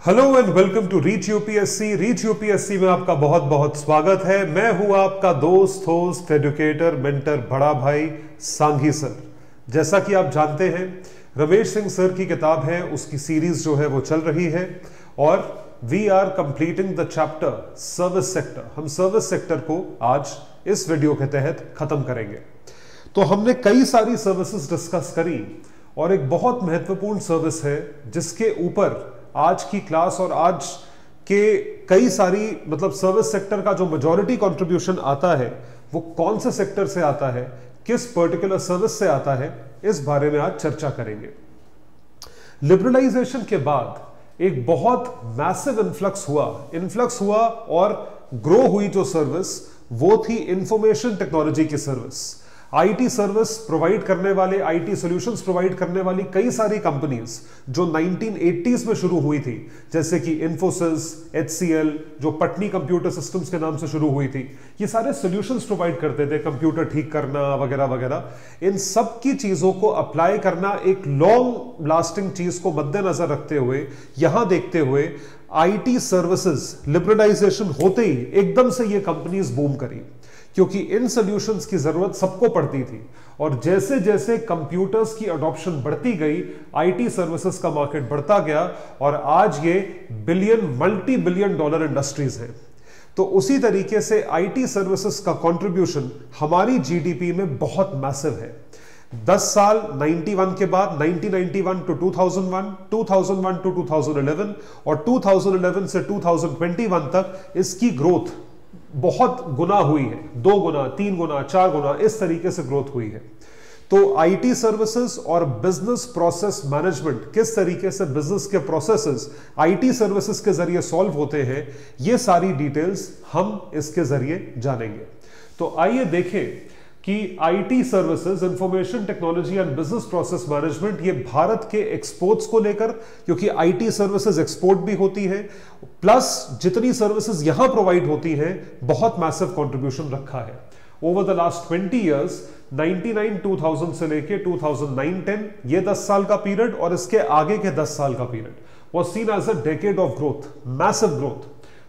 Hello and welcome to reach UPSC reach UPSC में आपका बहुत बहुत स्वागत है। मैं हूँ आपका दोस्त होस्ट एडुकेटर मेंटर बड़ा भाई सांघी सर। जैसा कि आप जानते हैं, रमेश सिंह सर की किताब है, उसकी सीरीज़ जो है वो चल रही है और we are completing the chapter service sector हम सर्विस सेक्टर को आज इस वीडियो के तहत खत्म करेंगे। तो हमने कई सारी सर्विसेज़ डिस्कस करी और एक बहुत महत्वपूर्ण सर्विस है, जिसके ऊपर आज की क्लास और आज के कई सारी मतलब सर्विस सेक्टर का जो मेजोरिटी कंट्रीब्यूशन आता है, वो कौन से सेक्टर से आता है, किस पर्टिकुलर सर्विस से आता है, इस बारे में आज चर्चा करेंगे। लिबरलाइजेशन के बाद एक बहुत मैसिव इन्फ्लक्स हुआ। इन्फ्लक्स हुआ और ग्रो हुई जो सर्विस वो थी इंफॉर्मेशन टेक्नोलॉजी की सर्विस आईटी सर्विस प्रोवाइड करने वाले, आईटी सॉल्यूशंस प्रोवाइड करने वाली कई सारी कंपनीज़ जो 1980s में शुरू हुई थी, जैसे कि इंफोसिस एचसीएल, जो पटनी कंप्यूटर सिस्टम्स के नाम से शुरू हुई थी, ये सारे सॉल्यूशंस प्रोवाइड करते थे, कंप्यूटर ठीक करना, वगैरह वगैरह। इन सब की चीज़ों को अप्लाई करना एक लॉन्ग लास्टिंग चीज़ को मद्देनजर रखते हुए, यहाँ देखते हुए आईटी सर्विसेज़ लिबरलाइजेशन होते ही एकदम से ये कंपनीज़ बूम करी। क्योंकि इन सॉल्यूशंस की ज़रूरत सबको पड़ती थी। और जैसे जैसे कंप्यूटर्स की अडॉप्शन बढ़ती गई आईटी सर्विसेज़ का मार्केट बढ़ता गया और आज ये billion multi billion dollar industries हैं। तो उसी तरीके से आईटी सर्विसेज़ का कंट्रीब्यूशन हमारी जीडीपी में बहुत मैसिव है। 10 साल 91 के बाद 1991 टू 2001 2001 टू 2011 और 2011 से 2021 तक इसकी ग्रोथ बहुत गुना हुई है। दो गुना, तीन गुना, चार गुना इस तरीके से ग्रोथ हुई है। तो आईटी सर्विसेज़ और बिज़नेस प्रोसेस मैनेजमेंट किस तरीके से बिज़नेस के प्रोसेसेस आईटी सर्विसेज़ के ज़रिए सॉल्व होते हैं, ये सारी डिटेल्स हम इसके ज़रिए जानेंगे। तो आइए देखें कि IT services information technology and business process management ये भारत के एक्सपोर्ट्स को लेकर, क्योंकि आईटी सर्विसेज़ एक्सपोर्ट भी होती है प्लस जितनी सर्विसेज़ यहाँ प्रोवाइड होती हैं, बहुत मैसिव कंट्रीब्यूशन रखा है। ओवर द लास्ट 20 इयर्स 99 2000 से लेके 2009 10 ये 10 साल का पीरियड और इसके आगे के 10 साल का period was seen as a decade of growth massive growth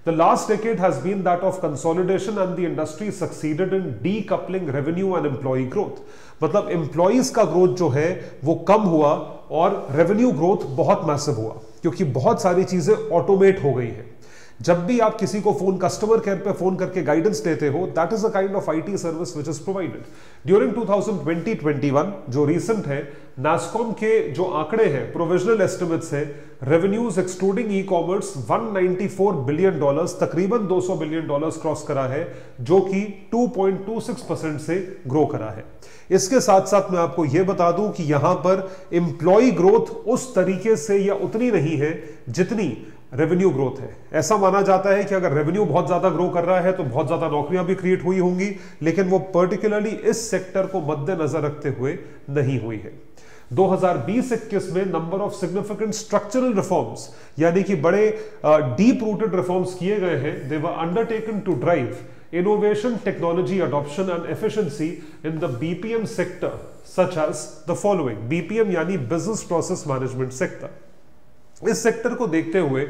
The last decade has been that of consolidation and the industry succeeded in decoupling revenue and employee growth. मतलब एम्प्लॉयज़ का ग्रोथ जो है, वो कम हुआ और रेवेन्यू ग्रोथ बहुत massive हुआ, क्योंकि बहुत सारी चीज़ें ऑटोमेट हो गई है जब भी आप किसी को फ़ोन कस्टमर केयर पे फ़ोन करके गाइडेंस देते हो that is a kind of IT service which is provided during 2020-21 जो रीसेंट है नास्कॉम के जो आंकड़े हैं प्रोविजनल एस्टिमेट्स है revenues excluding e commerce 194 billion dollars तकरीबन 200 बिलियन डॉलर्स क्रॉस करा है, जो कि 2.26 परसेंट से ग्रो करा है। इसके साथ साथ मैं आपको यह बता दूँ कि यहाँ पर एम्प्लॉय ग्रोथ उस तरीके से या उतनी नहीं है जितनी रेवेन्यू ग्रोथ है। ऐसा माना जाता है कि अगर रेवेन्यू बहुत ज़्यादा ग्रो कर रहा है तो बहुत ज़्यादा नौकरियाँ भी क्रिएट हुई होंगी, लेकिन वो पर्टिकुलरली इस सेक्टर को मद्देनजर रखते हुए नहीं हुई है। 2020-21 में number of significant structural reforms यानी कि बड़े डीप रूटेड रिफॉर्म्स किए गए हैं। They were undertaken to drive innovation, technology, adoption and efficiency in the bpm sector, such as the following. Bpm यानी business process management sector. इस sector को देखते हुए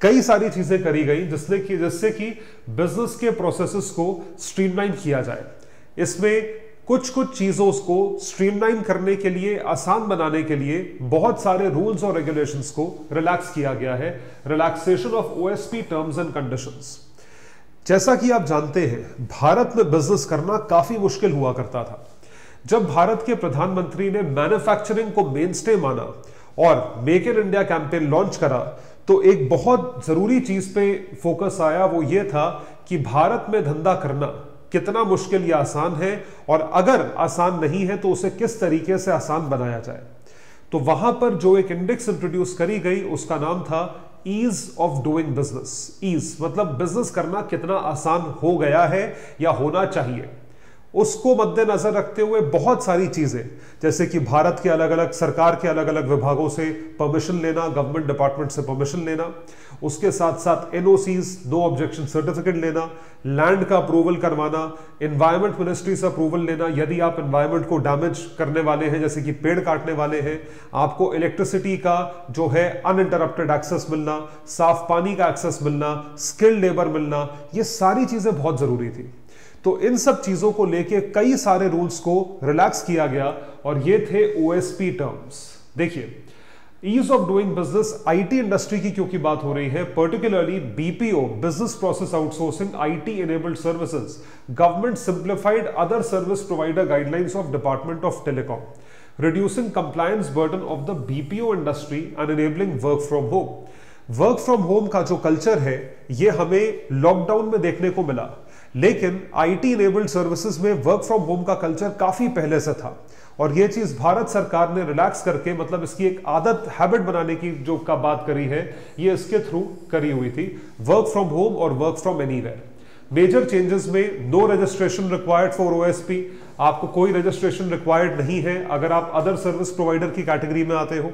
कई सारी चीज़ें करी गई जिसने कि, जिससे कि बिज़नेस के प्रोसेसेस को स्ट्रीमलाइन किया जाए। इसमें कुछ कुछ चीज़ों को स्ट्रीमलाइन करने के लिए, आसान बनाने के लिए बहुत सारे रूल्स और रेगुलेशंस को रिलैक्स किया गया है। Relaxation of OSP terms and conditions जैसा कि आप जानते हैं, भारत में बिज़नेस करना काफ़ी मुश्किल हुआ करता था। जब भारत के प्रधानमंत्री ने मैन्युफैक्चरिंग को मेन स्टे माना और make in India campaign launch करा तो एक बहुत ज़रूरी चीज़ पे फोकस आया वो ये था कि भारत में धंधा करना कितना मुश्किल या आसान है और अगर आसान नहीं है तो उसे किस तरीके से आसान बनाया जाए। तो वहाँ पर जो एक इंडेक्स इंट्रोड्यूस करी गई, उसका नाम था ease of doing business ease मतलब बिज़नेस करना कितना आसान हो गया है या होना चाहिए। उसको मद्देनजर रखते हुए बहुत सारी चीज़ें, जैसे कि भारत के अलग अलग सरकार के अलग अलग विभागों से परमिशन लेना गवर्नमेंट डिपार्टमेंट से परमिशन लेना। उसके साथ साथ एनओसीज नो ऑब्जेक्शन सर्टिफिकेट लेना लैंड का अप्रूवल करवाना एनवायरमेंट मिनिस्ट्री से अप्रूवल लेना, यदि आप एनवायरमेंट को डैमेज करने वाले हैं, जैसे कि पेड़ काटने वाले हैं, आपको इलेक्ट्रिसिटी का जो है अनइंटरप्टेड एक्सेस मिलना, साफ़ पानी का एक्सेस मिलना स्किल्ड लेबर मिलना, ये सारी चीज़ें बहुत ज़रूरी थी। तो इन सब चीज़ों को लेके कई सारे रूल्स को रिलैक्स किया गया और ये थे ओएसपी टर्म्स देखिए ease of doing business IT industry की क्योंकि बात हो रही है particularly BPO business process outsourcing IT enabled services government simplified other service provider guidelines of department of telecom reducing compliance burden of the BPO industry and enabling work from home. Work from home का जो culture है, ये हमें lockdown में देखने को मिला लेकिन आईटी इनेबल्ड सर्विसेज़ में वर्क फ्रॉम होम का कल्चर काफ़ी पहले से था और ये चीज़ भारत सरकार ने रिलैक्स करके मतलब इसकी एक आदत हैबिट बनाने की जो का बात करी है, ये इसके थ्रू करी हुई थी। वर्क फ्रॉम होम और work from anywhere major changes में no registration required for OSP आपको कोई रजिस्ट्रेशन रिक्वायर्ड नहीं है अगर आप अदर सर्विस प्रोवाइडर की कैटेगरी में आते हो।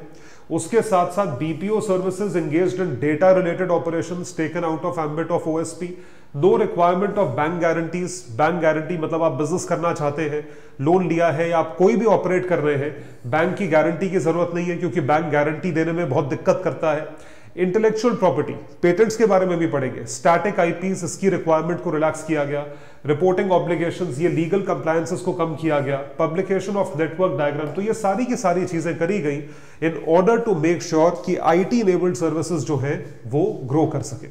उसके साथ साथ BPO services engaged in data related operations taken out of ambit of OSP no requirement of bank guarantees bank guarantee मतलब आप बिज़नेस करना चाहते हैं लोन लिया है या आप कोई भी ऑपरेट कर रहे हैं बैंक की गारंटी की ज़रूरत नहीं है क्योंकि बैंक गारंटी देने में बहुत दिक्कत करता है। इंटेलेक्चुअल प्रॉपर्टी पेटेंट्स के बारे में भी पढ़ेंगे। स्टैटिक आईपीस इसकी रिक्वायरमेंट को रिलैक्स किया गया। रिपोर्टिंग ऑब्लिगेशंस ये लीगल कंप्लायंसेस को कम किया गया। पब्लिकेशन ऑफ़ नेटवर्क डायग्राम तो ये सारी की सारी चीज़ें करी गई in order to make sure कि आईटी इनेबल्ड सर्विसेज़ जो है, वो ग्रो कर सके।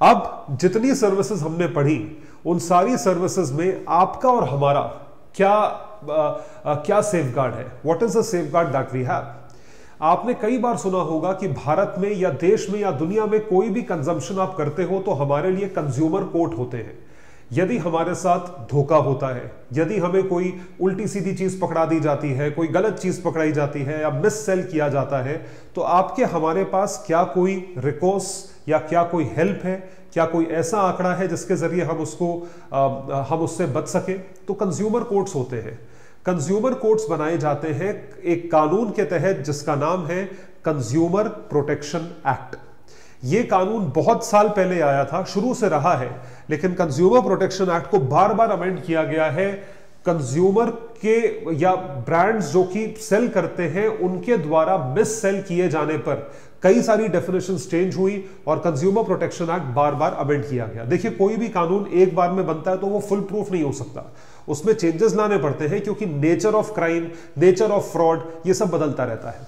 अब जितनी सर्विसेज़ हमने पढ़ी उन सारी सर्विसेज़ में आपका और हमारा क्या आ, क्या सेफ़ गार्ड है? What is the safeguard that we have आपने कई बार सुना होगा कि भारत में या देश में या दुनिया में कोई भी कंजम्पशन आप करते हो तो हमारे लिए कंज्यूमर कोर्ट होते हैं। यदि हमारे साथ धोखा होता है यदि हमें कोई उल्टी सीधी चीज़ पकड़ा दी जाती है कोई गलत चीज़ पकड़ाई जाती है या मिस सेल किया जाता है तो आपके हमारे पास क्या कोई रिकोर्स या क्या कोई हेल्प है क्या कोई ऐसा आंकड़ा है जिसके ज़रिए हम उसको आ, हम उससे बच सके? तो कंज्यूमर कोर्ट्स होते हैं। कंज्यूमर कोर्ट्स बनाए जाते हैं एक कानून के तहत जिसका नाम है कंज्यूमर प्रोटेक्शन एक्ट ये कानून बहुत साल पहले आया था शुरू से रहा है लेकिन कंज्यूमर प्रोटेक्शन एक्ट को बार बार अमेंड किया गया है। कंज्यूमर के या ब्रांड्स जो कि सेल करते हैं उनके द्वारा मिस सेल किए जाने पर। कई सारी डेफिनेशन चेंज हुई और कंज्यूमर प्रोटेक्शन एक्ट बार बार अमेंड किया गया। देखिए, कोई भी कानून एक बार में बनता है तो वो फुल प्रूफ नहीं हो सकता। उसमें चेंजेस लाने पड़ते हैं क्योंकि nature of crime nature of fraud ये सब बदलता रहता है।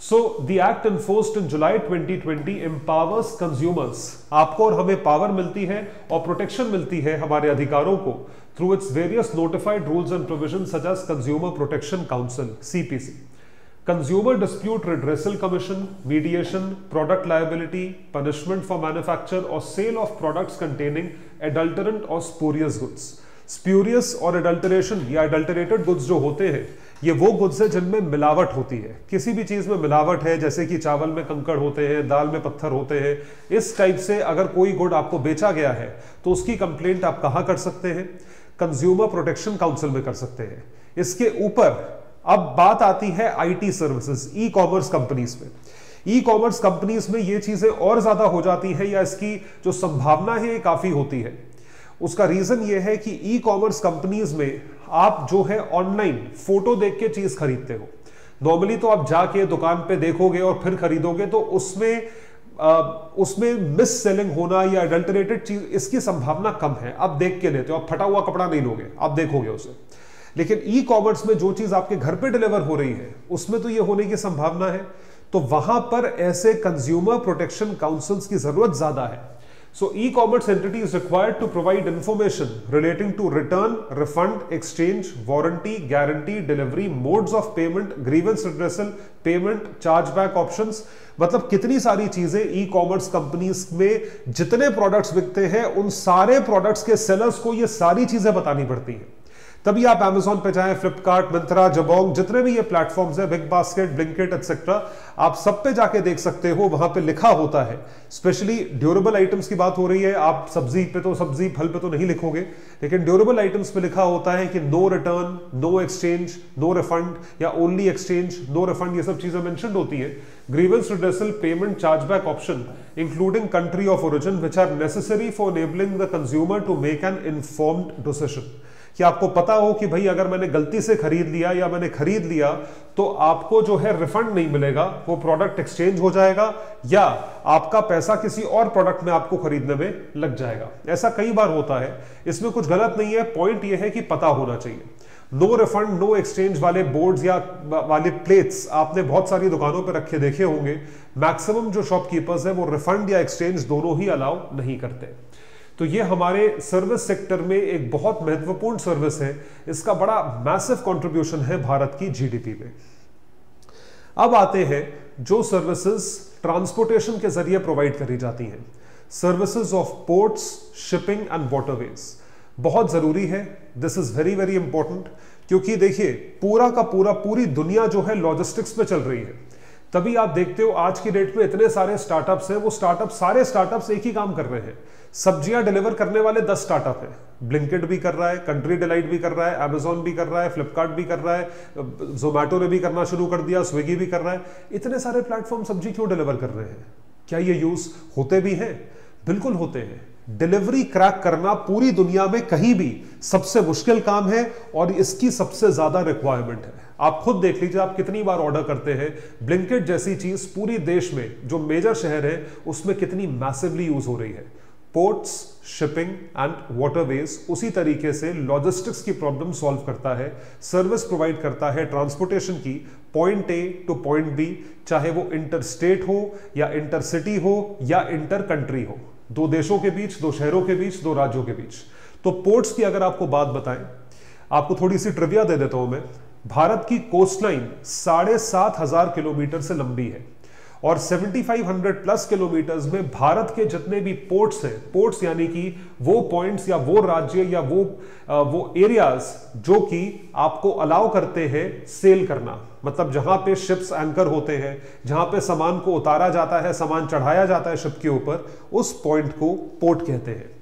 So the act enforced in July 2020 empowers consumers आपको और हमें पावर मिलती है और प्रोटेक्शन मिलती है हमारे अधिकारों को through its various notified rules and provision such as consumer protection council CPC consumer dispute redressal commission mediation product liability punishment for manufacture और sale of products containing adulterant और स्पोरियस गुड्स स्प्यूरियस और adulteration या adulterated goods जो होते हैं, ये वो goods है जिनमें मिलावट होती है। किसी भी चीज़ में मिलावट है, जैसे कि चावल में कंकड़ होते हैं, दाल में पत्थर होते हैं, इस टाइप से अगर कोई गुड आपको बेचा गया है तो उसकी कंप्लेंट आप कहाँ कर सकते हैं? कंज्यूमर प्रोटेक्शन काउंसिल में कर सकते हैं। इसके ऊपर अब बात आती है IT services e commerce companies में ई कॉमर्स कंपनीज़ में ये चीज़ें और ज़्यादा हो जाती है या इसकी जो संभावना है ये काफ़ी होती है। उसका रीजन ये है कि ई कॉमर्स कंपनीज़ में आप जो है ऑनलाइन फ़ोटो देख के चीज़ खरीदते हो। नॉर्मली तो आप जाके दुकान पे देखोगे और फिर खरीदोगे तो उसमें आ, उसमें मिस सेलिंग होना या एडल्टरेटेड चीज़ इसकी संभावना कम है। आप देख के लेते हो आप फटा हुआ कपड़ा नहीं लोगे आप देखोगे उसे। लेकिन ई कॉमर्स में जो चीज़ आपके घर पे डिलीवर हो रही है, उसमें तो ये होने की संभावना है। तो वहाँ पर ऐसे कंज्यूमर प्रोटेक्शन काउंसिल्स की ज़रूरत ज़्यादा है। So e commerce entity is required to provide information relating to return refund exchange warranty guarantee delivery modes of payment grievance redressal payment chargeback option मतलब कितनी सारी चीज़ें ई कॉमर्स कंपनीज़ में जितने प्रोडक्ट्स बिकते हैं, उन सारे प्रोडक्ट्स के सेलर्स को ये सारी चीज़ें बतानी पड़ती हैं। तभी आप Amazon पे जाएँ फ्लिपकार्ट मिंत्रा जबोंग जितने भी ये प्लेटफॉर्म्स है बिग बास्केट ब्लिंकेट एक्सेट्रा आप सब पे जाके देख सकते हो, वहाँ पे लिखा होता है। स्पेशली ड्यूरेबल आइटम्स की बात हो रही है, आप सब्ज़ी पे तो सब्ज़ी फल पे तो नहीं लिखोगे, लेकिन ड्यूरेबल आइटम्स पे लिखा होता है कि no return no exchange no refund या ओनली एक्सचेंज नो रिफंड ये सब चीज़ें मेंशन होती है। Grievance redressal payment chargeback option including country of origin which are necessary for enabling the consumer to make an informed decision कि आपको पता हो कि भाई अगर मैंने गलती से खरीद लिया या मैंने खरीद लिया तो आपको जो है रिफंड नहीं मिलेगा, वो प्रोडक्ट एक्सचेंज हो जाएगा, या आपका पैसा किसी और प्रोडक्ट में आपको खरीदने में लग जाएगा। ऐसा कई बार होता है। इसमें कुछ गलत नहीं है पॉइंट ये है कि पता होना चाहिए। नो रिफंड नो एक्सचेंज वाले बोर्ड्स या वाले प्लेट्स आपने बहुत सारी दुकानों पर रखे देखे होंगे। मैक्सिमम जो शॉपकीपर्स है, वो रिफंड या एक्सचेंज दोनों ही अलाउ नहीं करते। तो ये हमारे सर्विस सेक्टर में एक बहुत महत्वपूर्ण सर्विस है। इसका बड़ा मैसिव कंट्रीब्यूशन है भारत की जीडीपी में। अब आते हैं जो सर्विसेज़ ट्रांसपोर्टेशन के ज़रिए प्रोवाइड करी जाती हैं। Services of ports shipping and waterways बहुत ज़रूरी है। This is very very important क्योंकि देखिए, पूरा का पूरा, पूरी दुनिया जो है लॉजिस्टिक्स में चल रही है। तभी आप देखते हो आज की डेट में इतने सारे स्टार्टअप्स हैं, वो स्टार्टअप सारे स्टार्टअप्स एक ही काम कर रहे हैं। सब्ज़ियाँ डिलीवर करने वाले दस स्टार्टअप हैं। ब्लिंकेट भी कर रहा है कंट्री डिलाइट भी कर रहा है अमेजोन भी कर रहा है फ्लिपकार्ट भी कर रहा है जोमैटो ने भी करना शुरू कर दिया स्विगी भी कर रहा है। इतने सारे प्लेटफॉर्म सब्ज़ी क्यों डिलीवर कर रहे हैं? क्या ये यूज़ होते भी हैं? बिल्कुल होते हैं। डिलीवरी क्रैक करना पूरी दुनिया में कहीं भी सबसे मुश्किल काम है और इसकी सबसे ज़्यादा रिक्वायरमेंट है। आप खुद देख लीजिए, आप कितनी बार ऑर्डर करते हैं। ब्लिंकेट जैसी चीज़ पूरी देश में, जो मेजर शहर है, उसमें कितनी मैसिवली यूज़ हो रही है। पोर्ट्स शिपिंग एंड वाटरवेज उसी तरीके से लॉजिस्टिक्स की प्रॉब्लम सॉल्व करता है सर्विस प्रोवाइड करता है ट्रांसपोर्टेशन की point A to point B चाहे वो इंटर स्टेट हो या इंटर सिटी हो या इंटर कंट्री हो। दो देशों के बीच, दो शहरों के बीच, दो राज्यों के बीच। तो पोर्ट्स की अगर आपको बात बताएँ, आपको थोड़ी सी ट्रिविया दे देता हूँ मैं, भारत की कोस्टलाइन साढ़े सात हज़ार किलोमीटर से लंबी है। और 7500 प्लस किलोमीटर्स में भारत के जितने भी पोर्ट्स हैं पोर्ट्स यानी कि वो पॉइंट्स या वो राज्य या वो वो एरियाज़ जो कि आपको अलाउ करते हैं सेल करना। मतलब जहाँ पे शिप्स एंकर होते हैं, जहाँ पे सामान को उतारा जाता है, सामान चढ़ाया जाता है शिप के ऊपर, उस पॉइंट को पोर्ट कहते हैं।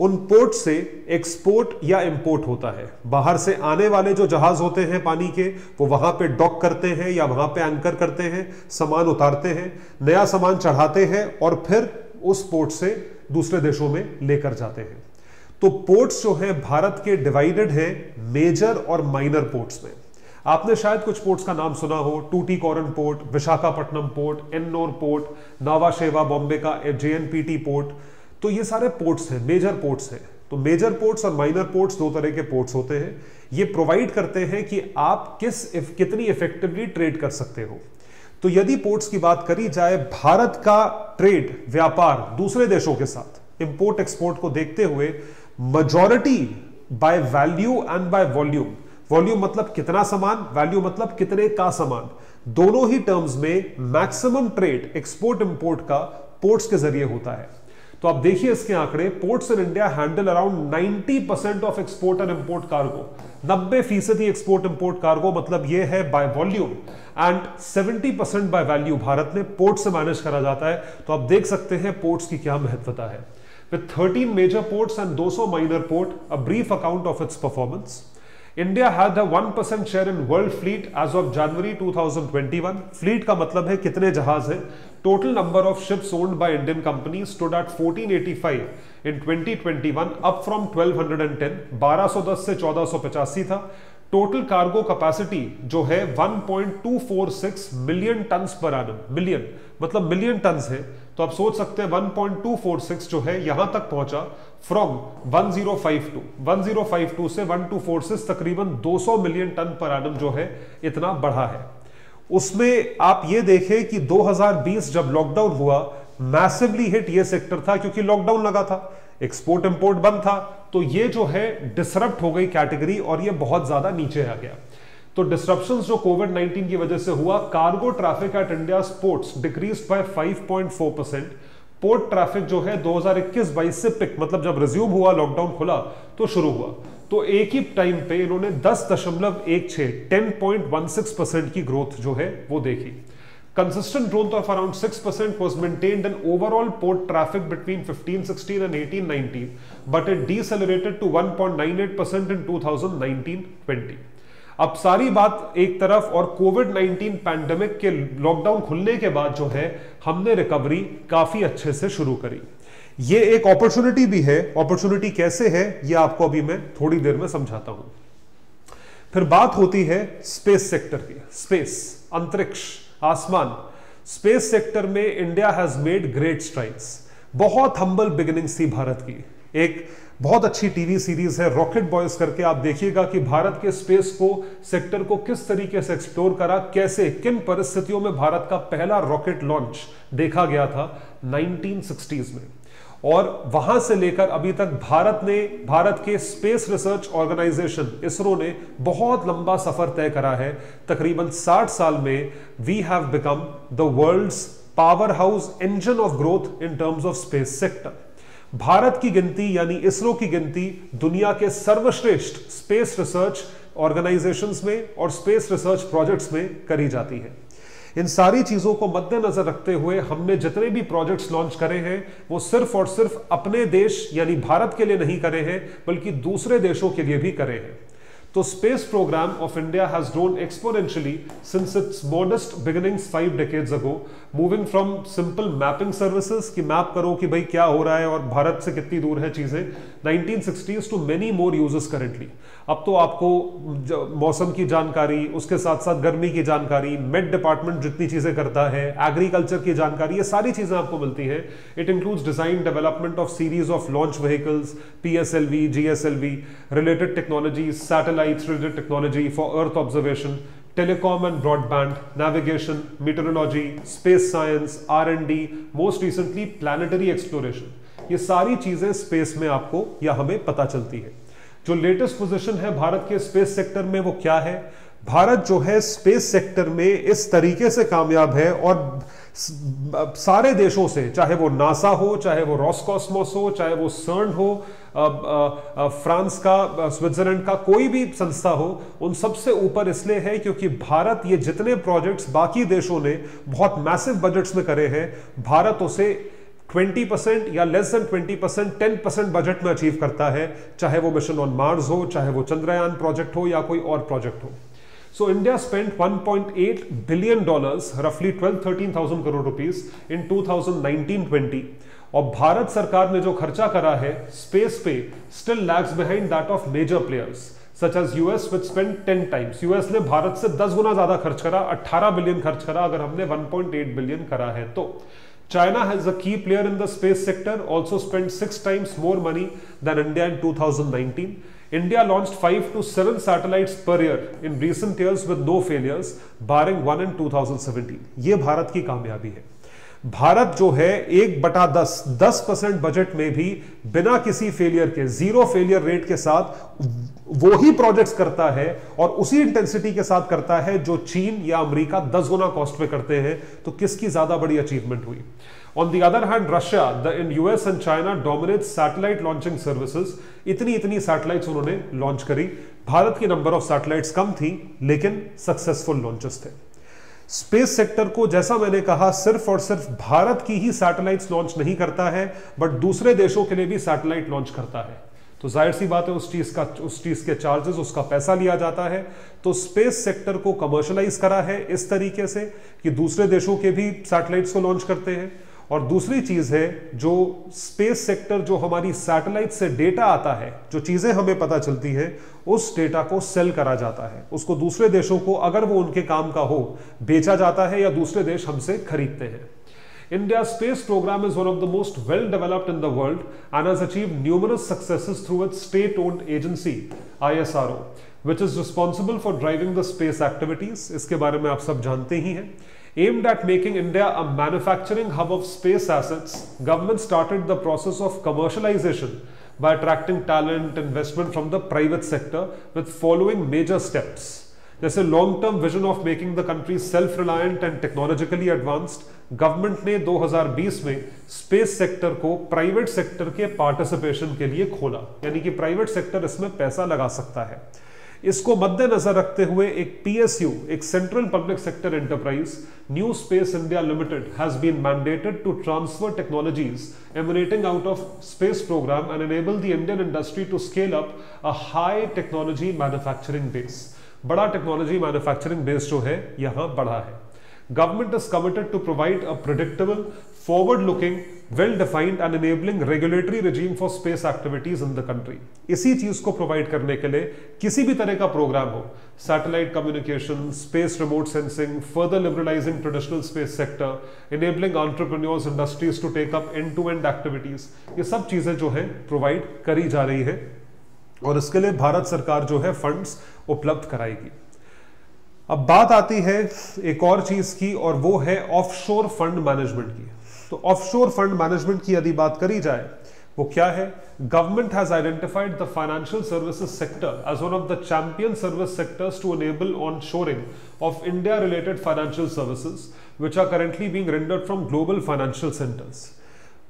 उन पोर्ट से एक्सपोर्ट या इंपोर्ट होता है। बाहर से आने वाले जो जहाज़ होते हैं पानी के, वो वहाँ पे डॉक करते हैं या वहाँ पे एंकर करते हैं, सामान उतारते हैं, नया सामान चढ़ाते हैं और फिर उस पोर्ट से दूसरे देशों में लेकर जाते हैं। तो पोर्ट्स जो है, भारत के डिवाइडेड है मेजर और माइनर पोर्ट्स में। आपने शायद कुछ पोर्ट्स का नाम सुना हो Tuticorin port Visakhapatnam port Ennore port Nhava Sheva Bombay का जेएनपीटी पोर्ट तो ये सारे पोर्ट्स हैं मेजर पोर्ट्स हैं। तो मेजर पोर्ट्स और माइनर पोर्ट्स दो तरह के पोर्ट्स होते हैं। ये प्रोवाइड करते हैं कि आप किस कितनी इफेक्टिवली ट्रेड कर सकते हो। तो यदि पोर्ट्स की बात करी जाए, भारत का ट्रेड व्यापार दूसरे देशों के साथ इंपोर्ट एक्सपोर्ट को देखते हुए majority by value and by volume volume मतलब कितना सामान वैल्यू मतलब कितने का सामान। दोनों ही टर्म्स में मैक्सिमम ट्रेड एक्सपोर्ट इंपोर्ट का पोर्ट्स के ज़रिए होता है। तो आप देखिए इसके आंकड़े ports in India handle around 90 percent of export and import cargo 90 फ़ीसदी एक्सपोर्ट इंपोर्ट कार्गो मतलब ये है by volume and 70 percent by value Bharat में पोर्ट से मैनेज करा जाता है। तो आप देख सकते हैं पोर्ट्स की क्या महत्वता है। With 13 major ports and 200 minor port, a brief account of its performance. India had a 1% share in world fleet as of January 2021 fleet का मतलब है कितने जहाज़ हैं? Total number of ships owned by Indian company stood at 1485 in 2021 up from 1210 1210 से 1485 था। Total cargo capacity जो है 1.246 million tons per annum million मतलब मिलियन टन्स है। तो आप सोच सकते हैं 1.246 जो है यहाँ तक पहुँचा फ्रॉम 1052 1052 से 1246 तकरीबन 200 मिलियन टन पर एनम जो है इतना बढ़ा है। उसमें आप ये देखें कि 2020 जब लॉकडाउन हुआ मैसिवली हिट ये सेक्टर था क्योंकि लॉकडाउन लगा था। एक्सपोर्ट इंपोर्ट बंद था। तो ये जो है डिसरप्ट हो गई कैटेगरी और ये बहुत ज़्यादा नीचे आ गया। तो डिस्ट्रप्शन जो कोविड 19 की वजह से हुआ cargo traffic at India sports decrease by 5.4 percent port traffic जो है 2021-22 से पिक मतलब जब रिज्यूम हुआ लॉकडाउन खुला तो शुरू हुआ। तो एक ही टाइम पे इन्होंने दस दशमलव एक छह ten point one six percent की ग्रोथ जो है वो देखी Consistent growth of around 6% was maintained in overall port traffic between 1516 and 1819, but it decelerated to 1.98% in 2019-20. अब सारी बात एक तरफ़ और कोविड 19 पैंडेमिक के लॉकडाउन खुलने के बाद जो है हमने रिकवरी काफ़ी अच्छे से शुरू करी ये एक अपॉर्चुनिटी भी है। अपॉर्चुनिटी कैसे है, ये आपको अभी मैं थोड़ी देर में समझाता हूँ। फिर बात होती है स्पेस सेक्टर की। स्पेस अंतरिक्ष, आसमान। स्पेस सेक्टर में India has made great strides बहुत हम्बल बिगिनिंग्स थी भारत की। एक बहुत अच्छी टीवी सीरीज़ है। रॉकेट बॉयज़ करके आप देखिएगा कि भारत के स्पेस को सेक्टर को किस तरीके से एक्सप्लोर करा, कैसे, किन परिस्थितियों में भारत का पहला रॉकेट लॉन्च देखा गया था 1960s में। और वहाँ से लेकर अभी तक भारत ने, भारत के स्पेस रिसर्च ऑर्गेनाइजेशन इसरो ने बहुत लंबा सफ़र तय करा है। तकरीबन 60 साल में we have become the world's powerhouse engine of growth in terms of space sector Bharat की गिनती, यानी इसरो की गिनती, दुनिया के सर्वश्रेष्ठ स्पेस रिसर्च ऑर्गेनाइजेशंस में और स्पेस रिसर्च प्रोजेक्ट्स में करी जाती है। इन सारी चीज़ों को मद्देनजर रखते हुए हमने जितने भी प्रोजेक्ट्स लॉन्च करे हैं, वो सिर्फ़ और सिर्फ़ अपने देश, यानी भारत के लिए नहीं करे हैं, बल्कि दूसरे देशों के लिए भी करे हैं। तो space program of India has grown exponentially since its modest beginnings five decades ago moving from simple mapping services कि मैप करो कि भाई क्या हो रहा है और भारत से कितनी दूर है चीज़ें 1960s to many more users currently अब तो आपको मौसम की जानकारी उसके साथ साथ गर्मी की जानकारी मेड डिपार्टमेंट जितनी चीज़ें करता है एग्रीकल्चर की जानकारी ये सारी चीज़ें आपको मिलती हैं it includes design development of series of launch vehicles PSLV GSLV related technology satellite related technology for earth observation telecom and broadband, navigation, meteorology, space science, R&D, most recently planetary exploration. ये सारी चीज़ें space में आपको या हमें पता चलती है। जो लेटेस्ट पोजीशन है भारत के स्पेस सेक्टर में वो क्या है? भारत जो है स्पेस सेक्टर में इस तरीके से कामयाब है और सारे देशों से, चाहे वो नासा हो, चाहे वो रॉसकॉस्मोस हो, चाहे वो सर्न हो फ्रांस का स्विट्जरलैंड का कोई भी संस्था हो, उन सबसे ऊपर इसलिए है क्योंकि भारत ये जितने प्रोजेक्ट्स बाकी देशों ने बहुत मैसिव बजट्स में करे हैं, भारत उसे 20 परसेंट या less than 20 percent ten percent budget में अचीव करता है चाहे वो मिशन ऑन मार्स हो चाहे वो चंद्रयान प्रोजेक्ट हो या कोई और प्रोजेक्ट हो। So India spend 1.8 billion dollars रफली 12 13,000 करोड़ रुपीस इन 2019-20 और भारत सरकार ने जो खर्चा करा है स्पेस पे still lags behind that of major players such as US which spend 10 times US ने भारत से 10 गुना ज़्यादा खर्च करा 18 बिलियन खर्च करा अगर हमने 1.8 बिलियन करा है तो। China has a key player in the space sector, also spent six times more money than India in 2019. India launched five to seven satellites per year in recent years with no failures, barring one in 2017. ये भारत की कामयाबी है भारत जो है एक बटा दस दस परसेंट बजट में भी बिना किसी फेलियर के ज़ीरो फेलियर रेट के साथ वो ही प्रोजेक्ट्स करता है और उसी इंटेंसिटी के साथ करता है जो चीन या अमेरिका दस गुना कॉस्ट पे करते हैं। तो किसकी ज़्यादा बड़ी अचीवमेंट हुई? On the other hand Russia the in US and China dominate satellite launching services इतनी इतनी सैटेलाइट्स उन्होंने लॉन्च करी। भारत की नंबर ऑफ़ सैटेलाइट्स कम थी, लेकिन सक्सेसफुल लॉन्चेस थे। स्पेस सेक्टर को, जैसा मैंने कहा, सिर्फ़ और सिर्फ़ भारत की ही सैटेलाइट्स लॉन्च नहीं करता है बट दूसरे देशों के लिए भी सैटेलाइट लॉन्च करता है। तो ज़ाहिर सी बात है उस चीज़ का, उस चीज़ के चार्जेस उसका पैसा लिया जाता है। तो स्पेस सेक्टर को कमर्शलाइज करा है इस तरीके से कि दूसरे देशों के भी सैटेलाइट्स को लॉन्च करते हैं। और दूसरी चीज़ है जो स्पेस सेक्टर जो हमारी सैटेलाइट से डेटा आता है, जो चीज़ें हमें पता चलती है, उस डेटा को सेल करा जाता है। उसको दूसरे देशों को अगर वो उनके काम का हो, बेचा जाता है या दूसरे देश हमसे खरीदते हैं। India's space program is one of the most well developed in the world and has achieved numerous successes through its state owned agency, ISRO, which is responsible for driving the space activities. इसके बारे में आप सब जानते ही हैं Aimed at making India a manufacturing hub of space assets, government started the process of commercialization by attracting talent investment from the private sector with following major steps. जैसे long term vision of making the country self reliant and technologically advanced government ने 2020 में space sector को private sector के participation के लिए खोला, यानी कि प्राइवेट सेक्टर इसमें पैसा लगा सकता है इसको मद्देनजर रखते हुए एक पीएसयू एक central public sector enterprise new space India limited has been mandated to transfer technologies emanating out of space program and enable the Indian industry to scale up a high technology manufacturing base. बड़ा technology manufacturing base जो है, यहाँ बढ़ा है। Government is committed to provide a predictable forward looking well defined and enabling regulatory regime for space activities in the country इसी चीज़ को provide करने के लिए किसी भी तरह का प्रोग्राम हो satellite communication space remote sensing further liberalising traditional space sector enabling entrepreneurs industries to take up end to end activities ये सब चीज़ें जो है प्रोवाइड करी जा रही है। और इसके लिए भारत सरकार जो है फंड्स उपलब्ध कराएगी। अब बात आती है एक और चीज़ की और वो है ऑफशोर फंड मैनेजमेंट की। तो ऑफशोर फंड मैनेजमेंट की यदि बात करी जाए, वो क्या है? Government has identified the financial services sector as one of the champion service sectors to enable onshoring of India related financial services which are currently being rendered from global financial centres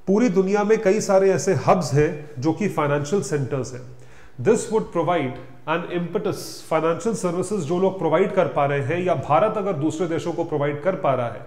पूरी दुनिया में कई सारे ऐसे hubs हैं जो कि financial centres हैं। This would provide an impetus financial services जो लोग प्रोवाइड कर पा रहे हैं या भारत अगर दूसरे देशों को प्रोवाइड कर पा रहा है,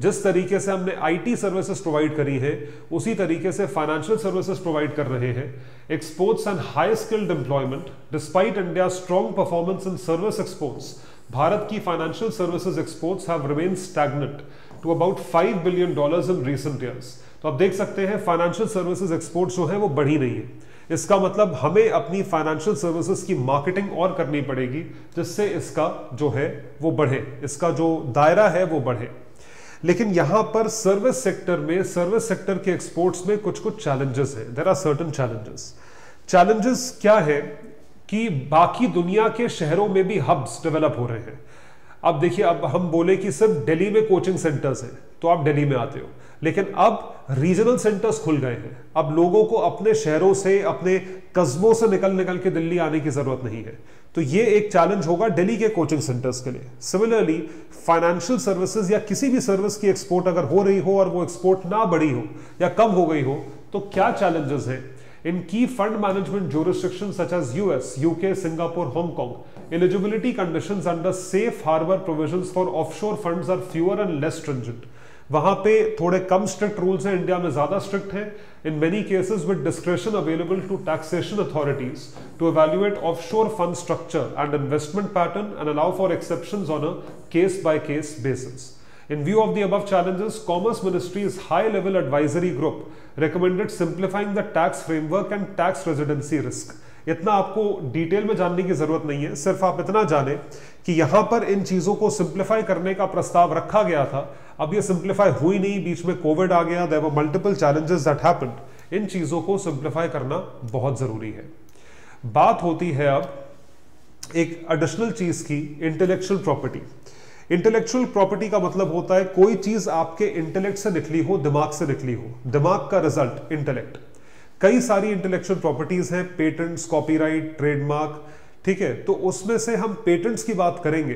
जिस तरीके से हमने आईटी सर्विसेज़ प्रोवाइड करी है, उसी तरीके से फाइनेंशियल सर्विसेज़ प्रोवाइड कर रहे हैं। Exports and high skilled employment despite India strong performance in service exports Bharat की financial services exports have remain stagnant to about five billion dollars in recent years तो आप देख सकते हैं फाइनेंशियल सर्विसेज़ एक्सपोर्ट्स जो है, वो बढ़ी नहीं है। इसका मतलब हमें अपनी फाइनेंशियल सर्विसेज़ की मार्केटिंग और करनी पड़ेगी, जिससे इसका जो है, वो बढ़े। इसका जो दायरा है, वो बढ़े। लेकिन यहाँ पर सर्विस सेक्टर में सर्विस सेक्टर के एक्सपोर्ट्स में कुछ कुछ चैलेंजेस हैं। There are certain challenges challenges क्या है कि बाकी दुनिया के शहरों में भी हब्स डेवलप हो रहे हैं। अब देखिए, अब हम बोले कि सिर्फ़ दिल्ली में कोचिंग सेंटर्स हैं तो आप दिल्ली में आते हो। लेकिन अब रीजनल सेंटर्स खुल गए हैं। अब लोगों को अपने शहरों से अपने कस्बों से निकल निकल के दिल्ली आने की ज़रूरत नहीं है। तो ये एक चैलेंज होगा दिल्ली के कोचिंग सेंटर्स के लिए। सिमिलरली फाइनेंशियल सर्विसेज़ या किसी भी सर्विस की एक्सपोर्ट अगर हो रही हो और वो एक्सपोर्ट ना बढ़ी हो या कम हो गई हो तो क्या चैलेंजेस हैं? In key fund management jurisdictions such as US, UK, Singapore, Hong Kong, eligibility conditions under safe harbor provisions for offshore funds are fewer and less. वहाँ पे थोड़े कम स्ट्रिक्ट रूल्स हैं इंडिया में ज़्यादा स्ट्रिक्ट हैं। In many cases with description available to taxation authorities to evaluate offshore fund structure and investment pattern and allow for exceptions on a case by case basis In view of the above challenges, Commerce Ministry's high-level advisory group recommended simplifying the tax framework and tax residency risk. इतना आपको detail में जानने की ज़रूरत नहीं है। सिर्फ़ आप इतना जाने कि यहाँ पर इन चीज़ों को सिंप्लीफाई करने का प्रस्ताव रखा गया था। अब ये सिंप्लीफाई हुई नहीं, बीच में कोविड आ गया there were multiple challenges that happened इन चीज़ों को सिंप्लीफाई करना बहुत ज़रूरी है। बात होती है अब एक एडिशनल चीज़ की इंटेलेक्चुअल प्रॉपर्टी इंटेलेक्चुअल प्रॉपर्टी का मतलब होता है कोई चीज़ आपके इंटेलेक्ट से निकली हो, दिमाग से निकली हो। दिमाग का रिज़ल्ट इंटेलेक्ट कई सारी इंटेलेक्चुअल प्रॉपर्टीज़ हैं पेटेंट्स कॉपीराइट ट्रेडमार्क ठीक है? तो उसमें से हम पेटेंट्स की बात करेंगे।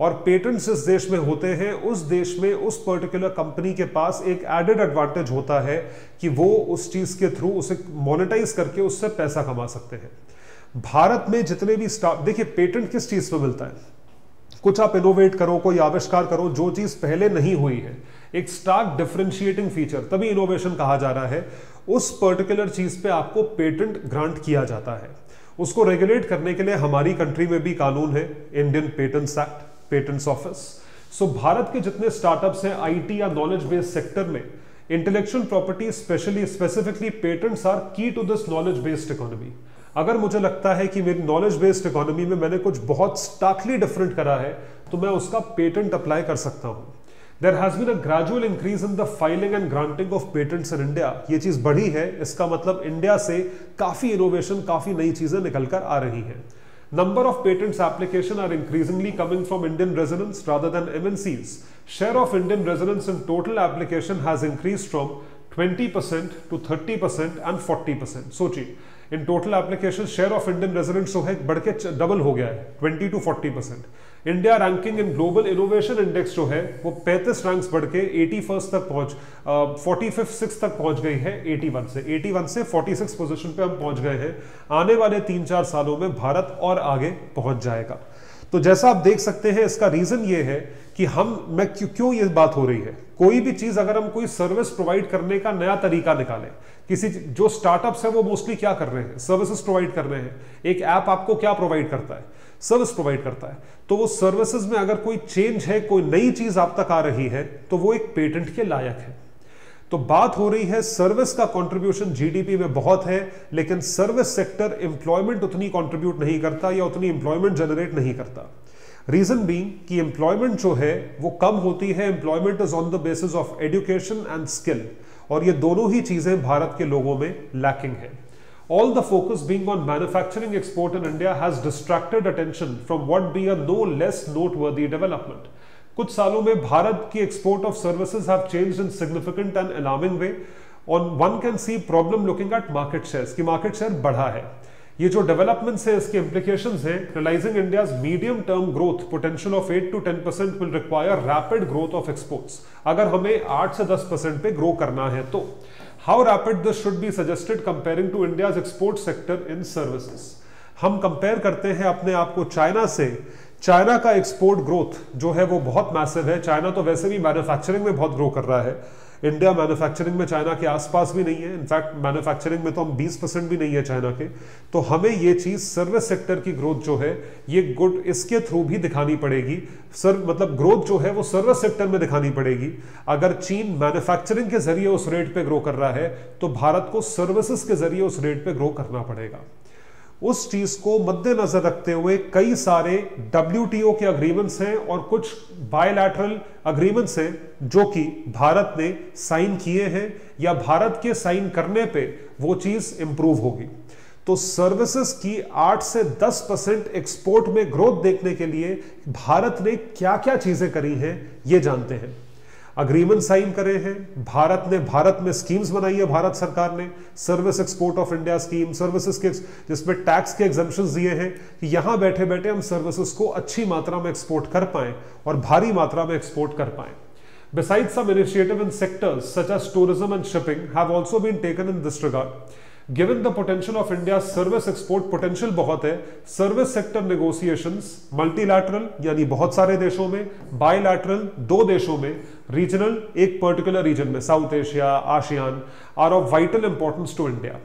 और पेटेंट्स जिस देश में होते हैं, उस देश में उस पर्टिकुलर कंपनी के पास एक एडेड एडवांटेज होता है कि वो उस चीज़ के थ्रू उसे मोनेटाइज करके उससे पैसा कमा सकते हैं। भारत में जितने भी स्टाफ देखिए पेटेंट किस चीज़ पे मिलता है? कुछ आप इनोवेट करो, कोई आविष्कार करो, जो चीज़ पहले नहीं हुई है। एक स्टार्क डिफ्रेंशिएटिंग फीचर तभी इनोवेशन कहा जा रहा है। उस पर्टिकुलर चीज़ पे आपको पेटेंट ग्रांट किया जाता है। उसको रेगुलेट करने के लिए हमारी कंट्री में भी कानून है Indian patents act patents office so Bharat के जितने स्टार्टअप्स हैं आईटी या नॉलेज बेस्ड सेक्टर में intellectual property specially specifically patents are key to this knowledge based economy अगर मुझे लगता है कि मेरी नॉलेज बेस्ड इकोनॉमी में मैंने कुछ बहुत स्टार्कली डिफरेंट करा है तो मैं उसका पेटेंट अप्लाई कर सकता हूँ। There has been a gradual increase in the filing and granting of patents in India ये चीज़ बढ़ी है, इसका मतलब इंडिया से काफ़ी इनोवेशन काफ़ी नई चीज़ें निकलकर आ रही हैं। Number of patents application are increasingly coming from Indian residents rather than MNCs. Share of Indian residents in total application has increased from 20% to 30% and 40%. सोचिए in total application share of Indian residents जो है बढ़ के double हो गया है 20 to 40 percent India ranking in global innovation index जो है, वो 35 रैंक्स बढ़ के 81 तक पहुँच फोर्टी फिफ्थ सिक्स तक पहुँच गई है 81 से। 81 से 46 पोजीशन पे हम पहुँच गए हैं। आने वाले तीन चार सालों में भारत और आगे पहुँच जाएगा। तो जैसा आप देख सकते हैं, इसका रीजन ये है कि हम, मैं क्यों क्यों ये बात हो रही है? कोई भी चीज़ अगर हम कोई सर्विस प्रोवाइड करने का नया तरीका निकालें, किसी जो स्टार्टअप्स है वो मोस्टली क्या कर रहे हैं? सर्विसेज़ प्रोवाइड कर रहे हैं। एक ऐप आपको क्या प्रोवाइड करता है? सर्विस प्रोवाइड करता है। तो वो सर्विसेज़ में अगर कोई चेंज है, कोई नई चीज़ आप तक आ रही है तो वो एक पेटेंट के लायक है। तो बात हो रही है सर्विस का कंट्रीब्यूशन जीडीपी में बहुत है, लेकिन सर्विस सेक्टर एम्प्लॉयमेंट उतनी कंट्रीब्यूट नहीं करता या उतनी एम्प्लॉयमेंट जनरेट नहीं करता। रीजन बीइंग कि एम्प्लॉयमेंट जो है, वो कम होती है। Employment is on the basis of education and skill और ये दोनों ही चीज़ें भारत के लोगों में लैकिंग है। All the focus being on manufacturing export in India has distracted attention from what be a no less noteworthy development. कुछ सालों में भारत की export of services have changed in significant and alarming way on one can see problem looking at market shares की market share बढ़ा है। ये जो developments है, इसके इंप्लीकेशन है। Realising India medium term growth potential of 8 to 10 percent will require rapid growth of exports अगर हमें 8 से 10 परसेंट पे ग्रो करना है तो। How rapid this should be suggested comparing to India export sector in services हम compare करते हैं अपने आप को चाइना से। चाइना का एक्सपोर्ट ग्रोथ जो है वो बहुत मैसिव है। चाइना तो वैसे भी मैन्युफैक्चरिंग में बहुत ग्रो कर रहा है। इंडिया मैन्युफैक्चरिंग में चाइना के आसपास भी नहीं है। इनफैक्ट मैन्युफैक्चरिंग में तो हम 20 परसेंट भी नहीं है चाइना के। तो हमें ये चीज़ सर्विस सेक्टर की ग्रोथ जो है, ये गुड इसके थ्रू भी दिखानी पड़ेगी। सर मतलब ग्रोथ जो है, वो सर्विस सेक्टर में दिखानी पड़ेगी। अगर चीन मैन्युफैक्चरिंग के ज़रिए उस रेट पर ग्रो कर रहा है तो भारत को सर्विसेज़ के ज़रिए उस रेट पर ग्रो करना पड़ेगा। उस चीज़ को मद्देनजर रखते हुए कई सारे डब्ल्यूटीओ के अग्रीमेंट्स हैं और कुछ बायोलैटरल अग्रीमेंट्स हैं जो कि भारत ने साइन किए हैं या भारत के साइन करने पे वो चीज़ इंप्रूव होगी। तो सर्विसेज़ की 8 से 10 परसेंट एक्सपोर्ट में ग्रोथ देखने के लिए भारत ने क्या क्या चीज़ें करी हैं, ये जानते हैं। अग्रीमेंट साइन करे हैं। भारत ने, भारत में स्कीम्स बनाई है, भारत सरकार ने। Service export of India scheme services के जिसमें टैक्स के एग्जामेशन दिए हैं कि यहाँ बैठे बैठे हम सर्विसेज़ को अच्छी मात्रा में एक्सपोर्ट कर पाए और भारी मात्रा में एक्सपोर्ट कर पाए। Beside some initiative in sectors such as tourism and shipping have also been taken in this regard. Given the potential of India service export potential बहुत है सर्विस सेक्टर नेगोशिएशंस मल्टीलैटरल यानी बहुत सारे देशों में बायलैटरल दो देशों में रीजनल एक पर्टिकुलर रीजन में South Asia ASEAN are of vital importance to India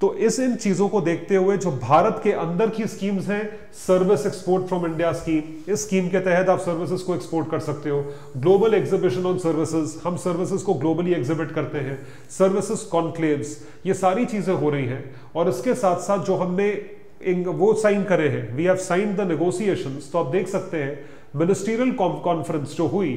तो इस इन चीज़ों को देखते हुए जो भारत के अंदर की स्कीम्स हैं service export from India scheme इस स्कीम के तहत आप सर्विसेज़ को एक्सपोर्ट कर सकते हो। ग्लोबल एग्जीबिशन ऑन सर्विसेज़ हम सर्विसेज़ को ग्लोबली एग्जिबिट करते हैं। सर्विसेज़ कॉन्क्लेव्स ये सारी चीज़ें हो रही हैं। और इसके साथ साथ जो हमने वो साइन करे हैं we have sign the negotiation तो आप देख सकते हैं मिनिस्ट्रियल कॉन्फ्रेंस जो हुई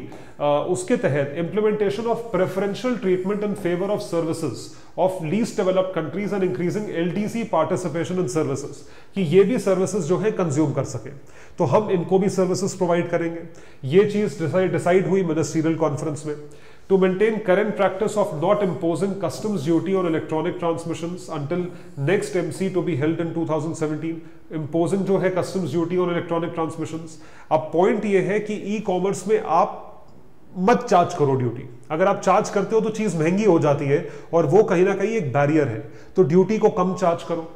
उसके तहत implementation of preferential treatment in favour of services of least developed countries and increasing LDC participation in services कि ये भी सर्विसेज़ जो है कंज्यूम कर सके। तो हम इनको भी सर्विसेज़ प्रोवाइड करेंगे। ये चीज़ डिसाइड हुई मिनिस्टीरियल कॉन्फ्रेंस में। To maintain current practice of not imposing customs duty on electronic transmissions until next MC to be held in 2017 imposing जो है customs duty on electronic transmissions point ये है कि ई कॉमर्स में आप मत चार्ज करो ड्यूटी अगर आप चार्ज करते हो तो चीज़ महँगी हो जाती है और वो कहीं ना कहीं एक बैरियर है तो ड्यूटी को कम चार्ज करो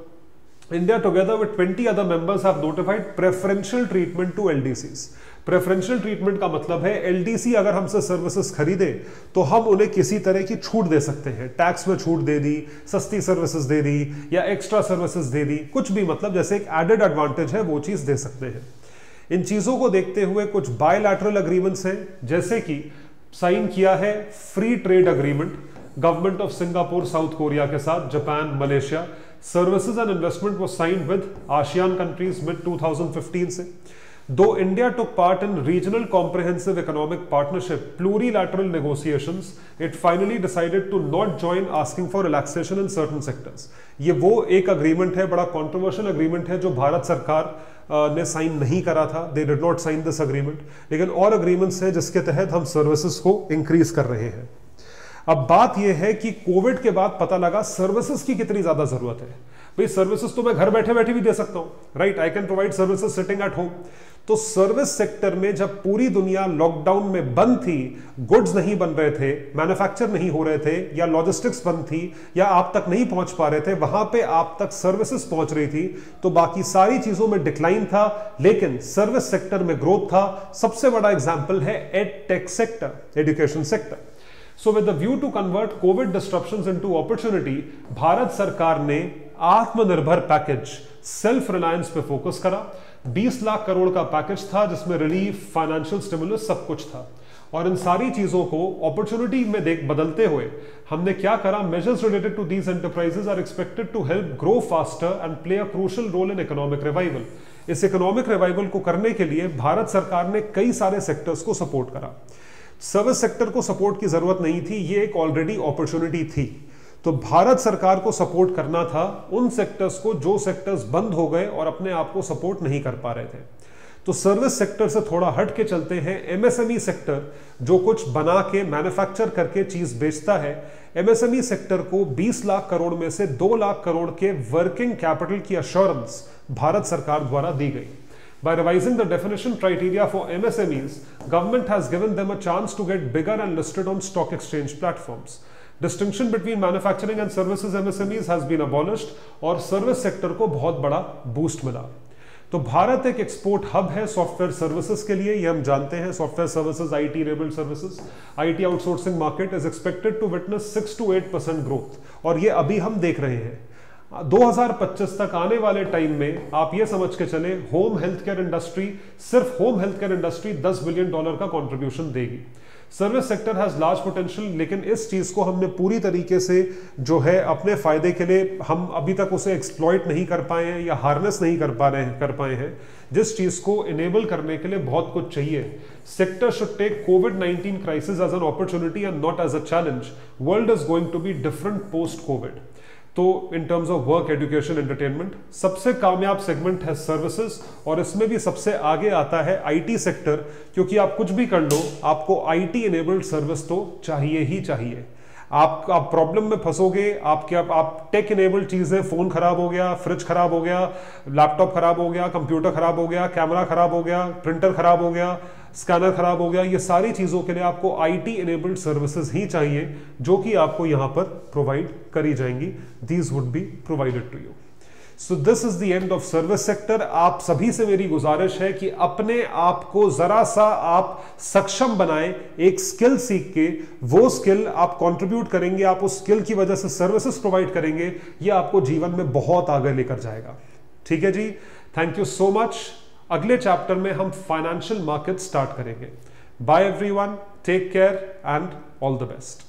India together with 20 other members have notified preferential treatment to LDCs preferential treatment का मतलब है, एलडीसी अगर हमसे सर्विसेज़ खरीदे तो हम उन्हें किसी तरह की छूट दे सकते हैं। टैक्स में छूट दे दी, सस्ती सर्विसेज़ दे दी, या एक्स्ट्रा सर्विसेज़ दे दी। कुछ भी मतलब जैसे एक एडेड एडवांटेज है, वो चीज़ दे सकते हैं। इन चीज़ों को देखते हुए कुछ बायोलैटरल अग्रीमेंट्स हैं, जैसे कि साइन किया है free trade agreement government of Singapore South Korea के साथ Japan Malaysia services and investment वो sign with ASEAN countries mid 2015 से। Though India took part in regional comprehensive economic partnership plurilateral negotiations, it finally decided to not join asking for relaxation in certain sectors. ये वो एक agreement है बड़ा controversial agreement है जो भारत सरकार ने साइन नहीं करा था. They did not sign this agreement लेकिन और अग्रीमेंट्स हैं जिसके तहत हम सर्विसेज़ को इंक्रीज कर रहे हैं. अब बात यह है कि कोविड के बाद पता लगा सर्विसेज़ की कितनी ज़्यादा ज़रूरत है। भाई सर्विसेज़ तो मैं घर बैठे बैठे भी दे सकता हूँ right I can provide services sitting at home तो सर्विस सेक्टर में जब पूरी दुनिया लॉकडाउन में बंद थी गुड्स नहीं बन रहे थे मैन्युफैक्चर नहीं हो रहे थे, या लॉजिस्टिक्स बंद थी, या आप तक नहीं पहुँच पा रहे थे, वहाँ पे आप तक सर्विसेज़ पहुँच रही थी तो बाकी सारी चीज़ों में डिक्लाइन था, लेकिन सर्विस सेक्टर में ग्रोथ था। सबसे बड़ा एग्ज़ाम्पल है edtech sector education sector so with view to convert Covid disruption into opportunity Bharat सरकार ने आत्मनिर्भर पैकेज सेल्फ रिलायंस पे फोकस करा। 20 लाख करोड़ का पैकेज था, जिसमें रिलीफ फाइनेंशियल स्टिमुलस सब कुछ था। और इन सारी चीज़ों को अपॉर्चुनिटी में देख, बदलते हुए हमने क्या करा? Measures related to these enterprises are expected to help grow faster and play a crucial role in economic revival इस इकोनॉमिक रिवाइवल को करने के लिए भारत सरकार ने कई सारे सेक्टर्स को सपोर्ट करा। सर्विस सेक्टर को सपोर्ट की ज़रूरत नहीं थी, ये एक ऑलरेडी अपॉर्चुनिटी थी। तो भारत सरकार को सपोर्ट करना था उन सेक्टर्स को जो सेक्टर्स बंद हो गए और अपने आप को सपोर्ट नहीं कर पा रहे थे। तो सर्विस सेक्टर से थोड़ा हट के चलते हैं। एमएसएमई सेक्टर जो कुछ बना के मैन्युफैक्चर करके चीज़ बेचता है एमएसएमई सेक्टर को 20 लाख करोड़ में से 2 लाख करोड़ के वर्किंग कैपिटल की अश्योरेंस भारत सरकार द्वारा दी गई। By revising the definition criteria for MSMEs, government has given them a chance to get bigger and listed on stock exchange platforms. Distinction between manufacturing and services MSMEs has been abolished और service sector को बहुत बड़ा boost मिला। तो भारत एक export hub है software services के लिए, ये हम जानते हैं software services IT enabled services IT outsourcing market is expected to witness six to eight percent growth और ये अभी हम देख रहे हैं। 2025 तक आने वाले टाइम में आप ये समझ के चले होम हेल्थ केयर इंडस्ट्री सिर्फ़ home health care industry 10 billion dollar का कंट्रीब्यूशन देगी। Service sector has large potential लेकिन इस चीज़ को हमने पूरी तरीके से जो है अपने फ़ायदे के लिए हम अभी तक उसे एक्सप्लॉयट नहीं कर पाए हैं या हार्नेस नहीं कर पा रहे हैं, कर पाए हैं। जिस चीज़ को इनेबल करने के लिए बहुत कुछ चाहिए। Sector should take Covid 19 crisis as an opportunity and not as a challenge world is going to be different post Covid तो in terms of work education entertainment सबसे कामयाब सेगमेंट है सर्विसेज़ और इसमें भी सबसे आगे आता है आईटी सेक्टर क्योंकि आप कुछ भी कर लो, आपको आईटी इनेबल्ड सर्विस तो चाहिए ही चाहिए। आप आप प्रॉब्लम में फंसोगे, आपके, आप आप टेक इनेबल्ड चीज़ें फ़ोन खराब हो गया फ्रिज खराब हो गया लैपटॉप खराब हो गया कंप्यूटर खराब हो गया कैमरा खराब हो गया प्रिंटर खराब हो गया स्कैनर खराब हो गया, ये सारी चीज़ों के लिए आपको आईटी इनेबल्ड सर्विसेज़ ही चाहिए, जो कि आपको यहाँ पर प्रोवाइड करी जाएँगी। These would be provided to you so this is the end of service sector आप सभी से मेरी गुजारिश है कि अपने आप को जरा सा आप सक्षम बनाएँ, एक स्किल सीख के। वो स्किल आप कंट्रीब्यूट करेंगे, आप उस स्किल की वजह से सर्विसेज़ प्रोवाइड करेंगे, ये आपको जीवन में बहुत आगे लेकर जाएगा। ठीक है जी? थैंक यू सो मच अगले चैप्टर में हम फाइनेंशियल मार्केट स्टार्ट करेंगे. Bye everyone take care and all the best